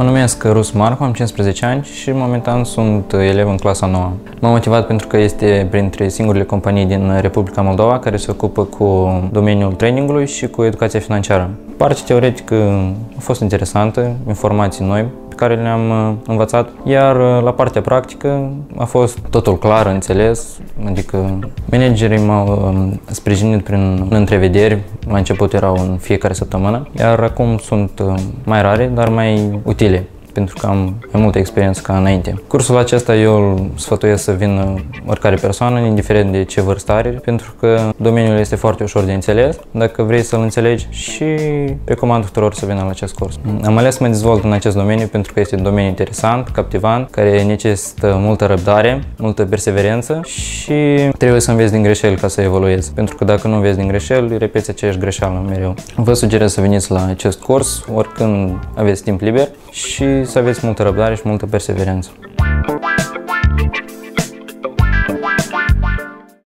Mă numesc Rus Marco, am 15 ani și momentan sunt elev în clasa 9. M-am motivat pentru că este printre singurele companii din Republica Moldova care se ocupă cu domeniul trainingului și cu educația financiară. Partea teoretică a fost interesantă, informații noi pe care le-am uh, învățat, iar uh, la partea practică a fost totul clar, înțeles, adică managerii m-au um, sprijinit prin întrevederi, la început erau în fiecare săptămână, iar acum sunt uh, mai rare, dar mai utile pentru că am mai multă experiență ca înainte. Cursul acesta eu îl sfătuiesc să vină oricare persoană, indiferent de ce vârstă are, pentru că domeniul este foarte ușor de înțeles, dacă vrei să-l înțelegi și recomand tuturor să vină la acest curs. Am ales să mă dezvolt în acest domeniu pentru că este un domeniu interesant, captivant, care necesită multă răbdare, multă perseverență și trebuie să înveți din greșeli ca să evoluezi, pentru că dacă nu înveți din greșeli, repeți aceeași greșeală mereu. Vă sugerez să veniți la acest curs oricând aveți timp liber și să aveți multă răbdare și multă perseverență.